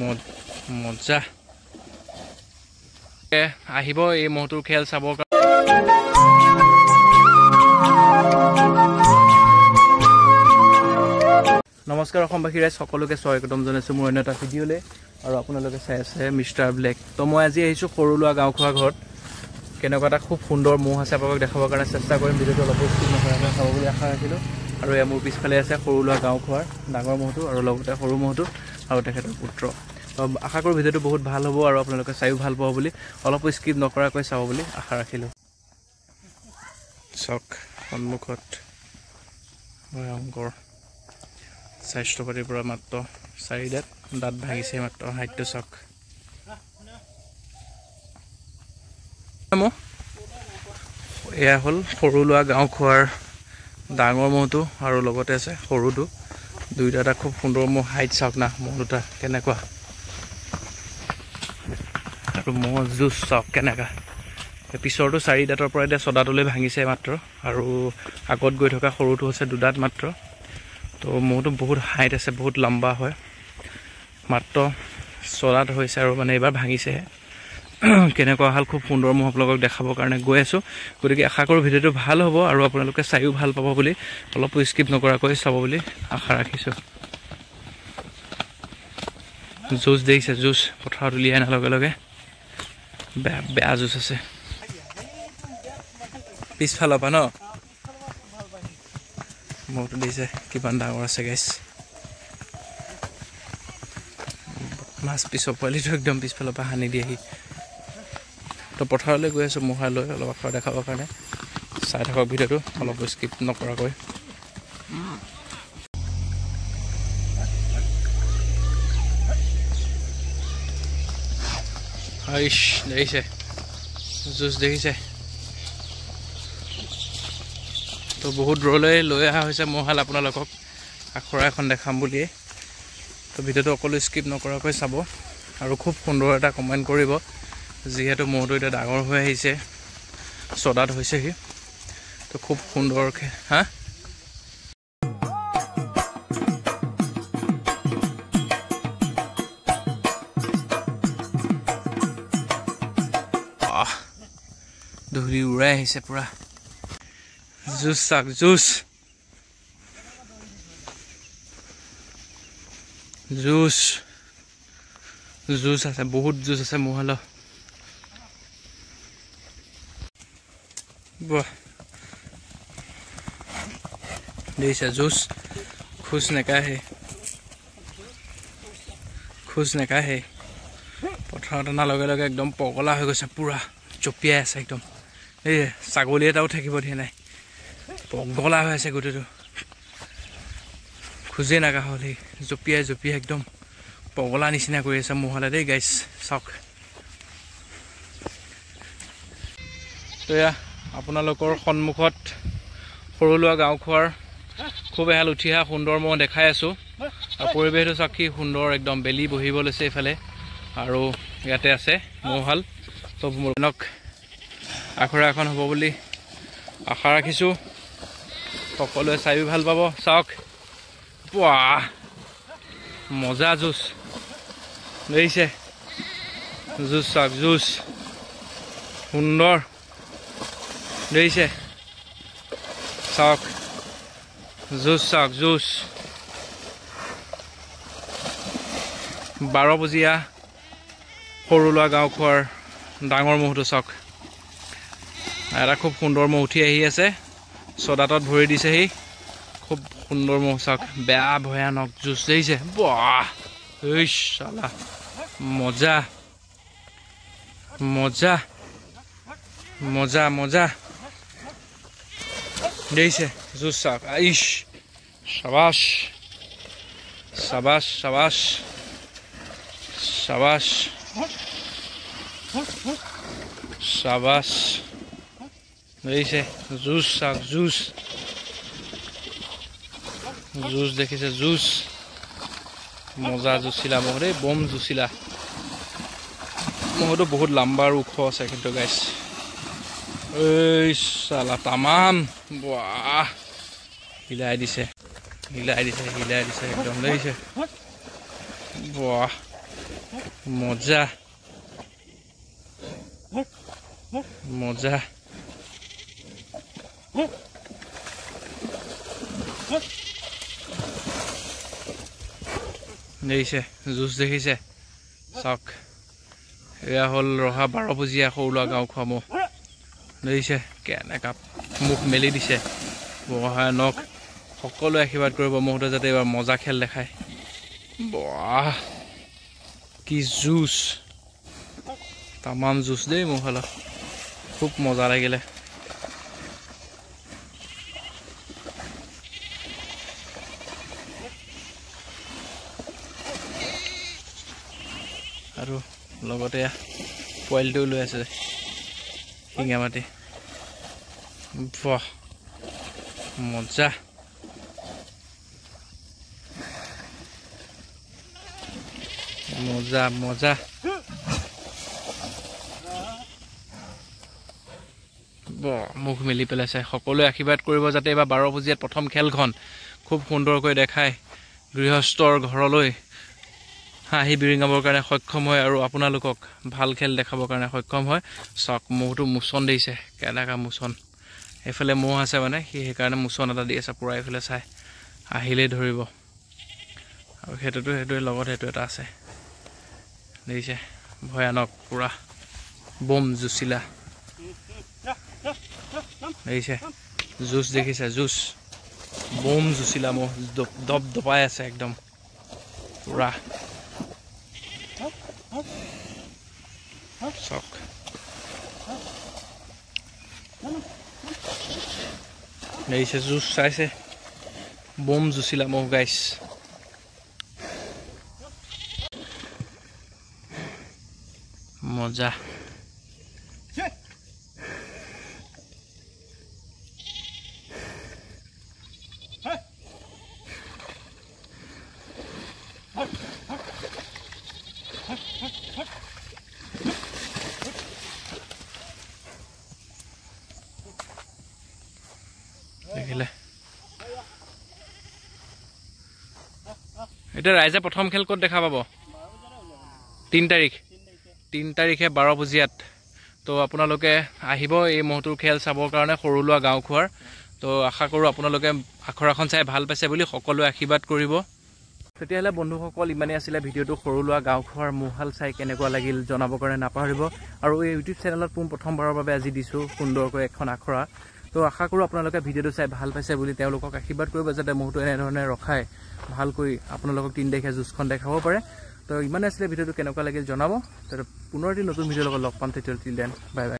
মজা আহিব এই মহটোৰ খেল চাবৰ কাৰণে। নমস্কাৰ অসমবাসী ৰাইজ সকলোকে স্বাগতম জনাইছোঁ মোৰ অন্য এটা ভিডিঅ'লৈ আৰু আপোনালোকে চাই আছে মিষ্টাৰ ব্লেক। তো মই আজি আহিছোঁ সৰুলোৱা গাঁওখোৱা ঘৰত। কেনেকুৱা এটা খুব সুন্দৰ মহ আছে আপোনালোকক দেখাবৰ কাৰণে চেষ্টা কৰিম। ভিডিঅ'টো অলপ স্কিপ নকৰাকৈ চাব বুলি আশা ৰাখিলোঁ। আৰু এয়া মোৰ পিছফালে আছে সৰুলোৱা গাঁওখোৱাৰ ডাঙৰ মহটো আৰু লগতে সৰু মহটো। আৰু তেখেতৰ পুত্ৰ। তো আশা কৰোঁ ভিডিঅ'টো বহুত ভাল হ'ব আৰু আপোনালোকে চায়ো ভাল পাব বুলি। অলপো স্কিপ নকৰাকৈ চাব বুলি আশা ৰাখিলোঁ। চাওক সন্মুখত ভয়ংকৰ স্বাস্থ্য পাতিৰ পৰা মাত্ৰ চাৰি দাঁত দাঁত ভাঙিছে মাত্ৰ। সাহিত্য চাওক। এয়া হ'ল সৰু লোৱা গাঁও খোৱাৰ ডাঙৰ মহটো আৰু লগতে আছে সৰুটো। দুইটা এটা খুব সুন্দৰ মহ হাইট চাওক না মহ দুটা কেনেকুৱা। আৰু মহ জুচ চাওক কেনেকুৱা পিছৰটো চাৰি দাঁতৰ পৰা এতিয়া ছদাটোলৈ ভাঙিছে মাত্ৰ আৰু আগত গৈ থকা সৰুটো হৈছে দুদাঁত মাত্ৰ। তো মহটো বহুত হাইট আছে বহুত লম্বা হয়। মাত্ৰ ছদাত হৈছে আৰু মানে এইবাৰ ভাঙিছেহে। কেনেকুৱা হাল খুব সুন্দৰ মহ আপোনালোকক দেখাবৰ কাৰণে গৈ আছোঁ। গতিকে আশা কৰোঁ ভিডিঅ'টো ভাল হ'ব আৰু আপোনালোকে চায়ো ভাল পাব বুলি। অলপো স্কিপ নকৰাকৈ চাব বুলি আশা ৰাখিছোঁ। জুচ দেখিছে জুচ পথাৰত উলিয়াই অনাৰ লগে লগে বেয়া বেয়া জুচ আছে। পিছফালৰ পৰা ন? মহটো দেখিছে কিমান ডাঙৰ আছে গাইছ মাছ পিছৰ পোৱালিটো একদম পিছফালৰ পৰা সানি দিয়েহি। তো পথাৰলৈ গৈ আছোঁ মহাই লৈ অলপ আখৰ দেখাবৰ কাৰণে। চাই থাকক ভিডিঅ'টো অলপ স্কিপ নকৰাকৈ। ইছ দেখিছে? জুচ দেখিছে? তো বহুত দূৰলৈ লৈ অহা হৈছে মহাল আপোনালোকক। আখৰা এখন দেখাম বুলিয়ে। তো ভিডিঅ'টো অকলো স্কিপ নকৰাকৈ চাব আৰু খুব সুন্দৰ এটা কমেণ্ট কৰিব। যিহেতু মহটো এতিয়া ডাঙৰ হৈ আহিছে ছদাত হৈছেহি। তো খুব সুন্দৰকৈ হা? ধূলি উৰাই আহিছে পূৰা। জুচ চাওক জুচ। জুচ। জুচ আছে বহুত জুচ আছে জুচ খোজ নেকাহে খোজ নেকাহে পথাৰত অনাৰ লগে লগে একদম পগলা হৈ গৈছে পূৰা জঁপিয়াই আছে একদম এই ছাগলী এটাও থাকিব দিয়া নাই পগলা হৈ আছে গোটেইটো খোজেই নাগা হ'ল সেই জঁপিয়াই জঁপিয়াই একদম পগলা নিচিনা কৰি আছে মোহালে দেই গাইছ চাওক এয়া আপোনালোকৰ সন্মুখত সৰু লোৱা গাঁও খোৱাৰ খুব এহাল উঠি অহা সুন্দৰ মহ দেখাই আছোঁ। আৰু পৰিৱেশটো চাওক কি সুন্দৰ একদম বেলি বহিব লৈছে এইফালে। আৰু ইয়াতে আছে মহহাল। তো মোৰনক আখৰা এখন হ'ব বুলি আশা ৰাখিছোঁ। সকলোৱে চায়ো ভাল পাব। চাওক। পোৱা মজা জুচ দেখিছে? জুচ চাওক জুচ সুন্দৰ। দেখিছে চাওক জুচ চাওক জুচ বাৰ বজীয়া সৰু ল'ৰা গাঁও খোৱাৰ ডাঙৰ মহটো চাওক এটা খুব সুন্দৰ মহ উঠি আহি আছে। ছদাতত ভৰি দিছেহি। খুব সুন্দৰ মহ চাওক বেয়া ভয়ানক জুচ দেখিছে। বাহ! চালা। মজা। মজা। মজা মজা। দেখিছে জুচ চাওক আইচ চাবাছ চাবাছ চাবাছ চাবাছ চাবাছ দেখিছে জুচ চাওক জুচ জুচ দেখিছে জুচ মজা জুচিলা মহ দেই বম জুচিলা। মহটো বহুত লাম্বা আৰু ওখ আছে কিন্তু গাইছ এই চালা তামাম বাহ হিলাই দিছে হিলাই দিছে হিলাই দিছে একদম দেখিছে বাহ মজা মজা দেখিছে জুচ দেখিছে চাওক এয়া হ'ল ৰহা বাৰ পুজীয়া সৰু ল'ৰা গাঁও খোৱা মহ দেখিছে কেনেকা মুখ মেলি দিছে ভয়ানক সকলোৱে আশীৰ্বাদ কৰিব মহতে যাতে এইবাৰ মজা খেল দেখায়। বাহ! কি জুচ! তামাম জুচ দেই ফালত খুব মজা লাগিলে। আৰু লগতে পোৱালিটোও লৈ আছে। শিঙা মাটি বাহ মজা। মজা মজা। মুখ মেলি পেলাইছে। সকলোৱে আশীৰ্বাদ কৰিব যাতে এইবাৰ বাৰ বজিয়াত প্ৰথম খেলখন খুব সুন্দৰকৈ দেখায় গৃহস্থৰ ঘৰলৈ। হাঁহি বিৰিঙাবৰ কাৰণে সক্ষম হয় আৰু আপোনালোকক ভাল খেল দেখাবৰ কাৰণে সক্ষম হয়। চাওক মহটো মোচন দিছে কেনেকুৱা মোচন। এইফালে মহ আছে মানে সি সেইকাৰণে মোচন এটা দি আছে পূৰা এইফালে চাই। আহিলেই ধৰিব। আৰু সেইটোতো সেইটোৱে লগত সেইটো এটা আছে। দেখিছে? ভয়ানক পূৰা বম জুচিলা। দেখিছে? জুচ দেখিছে জুচ। বম জুচিলা মহ দপ দপাই আছে একদম। পূৰা চাওক দেখিছে জুচ চাইছে বম জুচিলা মহ গাইছ মজা দেখিলে এতিয়া ৰাইজে প্ৰথম খেল ক'ত দেখা পাব? তিনি তাৰিখ। তিনি তাৰিখে বাৰ বজিয়াত তো আপোনালোকে আহিব এই মহটোৰ খেল চাবৰ কাৰণে সৰু লোৱা গাঁও খোৱাৰ। তো আশা কৰোঁ আপোনালোকে আখৰাখন চাই ভাল পাইছে বুলি সকলোৱে আশীৰ্বাদ কৰিব। তেতিয়াহ'লে বন্ধুসকল ইমানেই আছিলে ভিডিঅ'টো সৰু লোৱা গাঁও খোৱাৰ মোহাল চাই কেনেকুৱা লাগিল জনাবৰ কাৰণে নাপাহৰিব। আৰু এই ইউটিউব চেনেলত পোন প্ৰথমবাৰৰ বাবে আজি দিছোঁ সুন্দৰকৈ এখন আখৰা। তো আশা কৰোঁ আপোনালোকে ভিডিঅ'টো চাই ভাল পাইছে বুলি তেওঁলোকক আশীৰ্বাদ কৰিব যাতে মহটো এনেধৰণে ৰখাই ভালকৈ আপোনালোকক তিনি তাৰিখে যুঁজখন দেখাব পাৰে। তো ইমানে আছিলে ভিডিঅ'টো কেনেকুৱা লাগিল জনাব। তাৰপিছত পুনৰ এটি নতুন লগ পাম। Then bye bye.